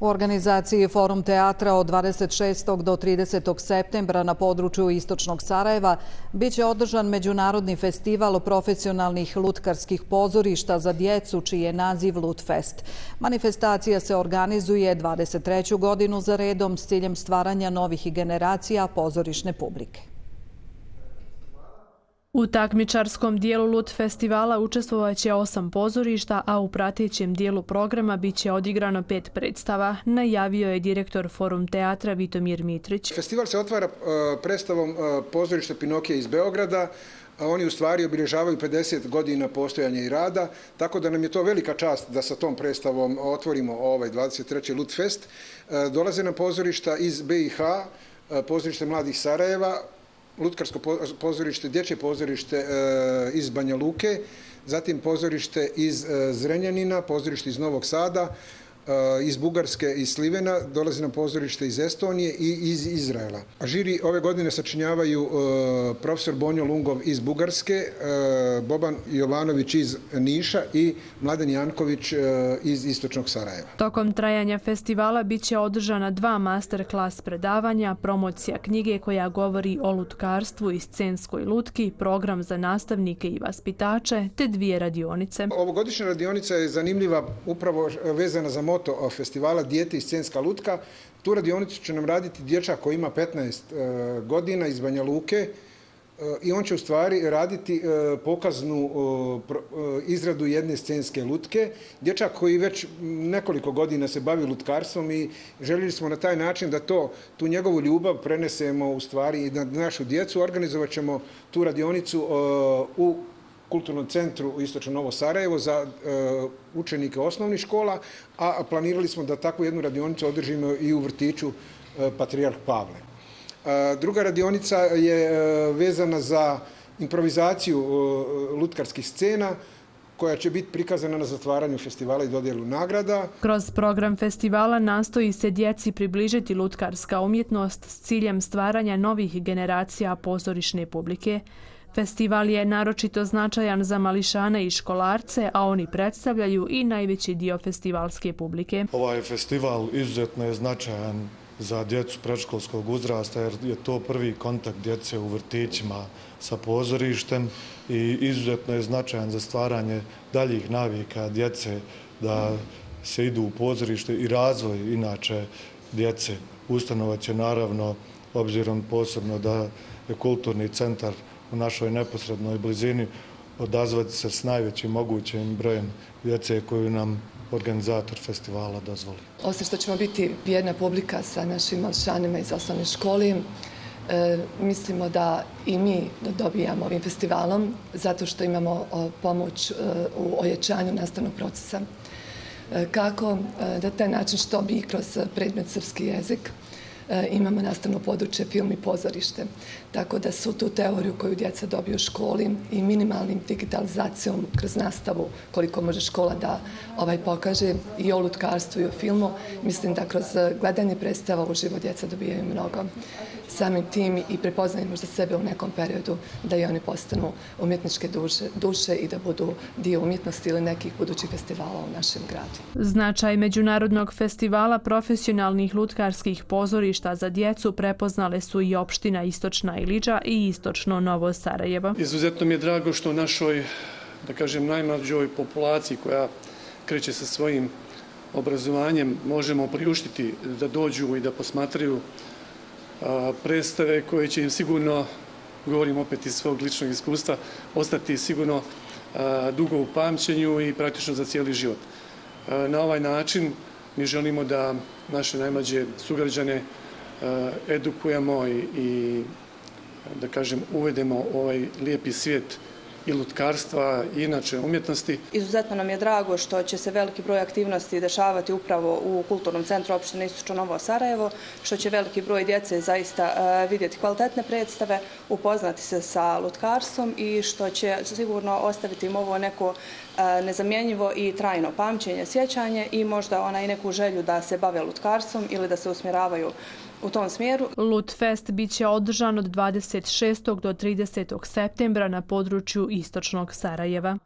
U organizaciji Forum teatra od 26. do 30. septembra na području Istočnog Sarajeva biće održan Međunarodni festival profesionalnih lutkarskih pozorišta za djecu, čiji je naziv Lutfest. Manifestacija se organizuje 23. godinu za redom s ciljem stvaranja novih generacija pozorišne publike. U takmičarskom dijelu LUT festivala učestvovaće osam pozorišta, a u pratećem dijelu programa bit će odigrano pet predstava, najavio je direktor Forum teatra Vitomir Mitrić. Festival se otvara e, predstavom e, pozorišta Pinokija iz Beograda, Oni u stvari obilježavaju 50 godina postojanja i rada, tako da nam je to velika čast da sa tom predstavom otvorimo ovaj 23. Lutfest. E, dolaze nam pozorišta iz BiH, pozorište Mladih Sarajeva, Lutkarsko pozorište, dječje pozorište e, iz Banja Luke, zatim pozorište iz e, Zrenjanina, pozorište iz Novog Sada, iz Bugarske i Slivena, dolazi nam pozorište iz Estonije i iz Izraela. A žiri ove godine sačinjavaju eh, profesor Bonjo Lungov iz Bugarske, eh, Boban Jovanović iz Niša i Mladen Janković iz Istočnog Sarajeva. Tokom trajanja festivala bit će održana dva masterclass predavanja, promocija knjige koja govori o lutkarstvu i scenskoj lutki, program za nastavnike i vaspitače, te dvije radionice. Ovogodišnja radionica je zanimljiva upravo vezana za moto festivala Dijete i scenska lutka. Tu radionicu će nam raditi dječak koji ima 15 e, godina iz Banja Luke e, i on će u stvari raditi e, pokaznu e, izradu jedne scenske lutke. Dječak koji već nekoliko godina se bavi lutkarstvom i željeli smo na taj način da to, tu njegovu ljubav prenesemo u stvari i na našu djecu. Organizovat ćemo tu radionicu e, u kulturnom centru u Istočno Novo Sarajevo za e, učenike osnovnih škola, a planirali smo da takvu jednu radionicu održimo i u vrtiću e, Patrijarh Patriarh Pavle. E, druga radionica je vezana za improvizaciju lutkarskih scena, koja će biti prikazana na zatvaranju festivala i dodjelu nagrada. Kroz program festivala nastoji se djeci približiti lutkarska umjetnost s ciljem stvaranja novih generacija pozorišne publike. Festival je naročito značajan za mališane i školarce, a oni predstavljaju i najveći dio festivalske publike. Ovaj festival izuzetno je značajan za djecu predškolskog uzrasta jer je to prvi kontakt djece u vrtićima sa pozorištem i izuzetno je značajan za stvaranje daljih navika djece da se idu u pozorište i razvoj inače djece. Ustanova će naravno, obzirom posebno da je kulturni centar u našoj neposrednoj blizini odazvati se s najvećim mogućim brojem djece koju nam organizator festivala dozvoli. Osim što ćemo biti jedna publika sa našim malšanima iz osnovne škole, e, mislimo da i mi dobijamo ovim festivalom zato što imamo pomoć e, u ojačanju nastavnog procesa. E, kako e, da taj način što bi kroz predmet srpski jezik E, imamo nastavno područje film i pozorište. Tako da su tu teoriju koju djeca dobiju u školi i minimalnim digitalizacijom kroz nastavu koliko može škola da ovaj pokaže i o lutkarstvu i o filmu, mislim da kroz e, gledanje predstava u djeca dobijaju mnogo. Samim tim i prepoznaju možda sebe u nekom periodu da i oni postanu umjetničke duše, duše i da budu dio umjetnosti ili nekih budućih festivala u našem gradu. Značaj Međunarodnog festivala profesionalnih lutkarskih pozorišta igrališta za djecu prepoznale su i opština Istočna Iliđa i Istočno Novo Sarajevo. Izuzetno mi je drago što našoj, da kažem, najmlađoj populaciji koja kreće sa svojim obrazovanjem možemo priuštiti da dođu i da posmatraju predstave koje će im sigurno, govorim opet iz svog ličnog iskustva, ostati sigurno dugo u pamćenju i praktično za cijeli život. Na ovaj način mi želimo da naše najmlađe sugrađane Eh, edukujemo i, i da kažem uvedemo ovaj lijepi svijet i lutkarstva i inače umjetnosti. Izuzetno nam je drago što će se veliki broj aktivnosti dešavati upravo u Kulturnom centru opštine Istočno Novo Sarajevo, što će veliki broj djece zaista eh, vidjeti kvalitetne predstave, upoznati se sa lutkarstvom i što će sigurno ostaviti im ovo neko eh, nezamjenjivo i trajno pamćenje, sjećanje i možda ona i neku želju da se bave lutkarstvom ili da se usmjeravaju u tom smjeru. Lutfest bit će održan od 26. do 30. septembra na području Istočnog Sarajeva.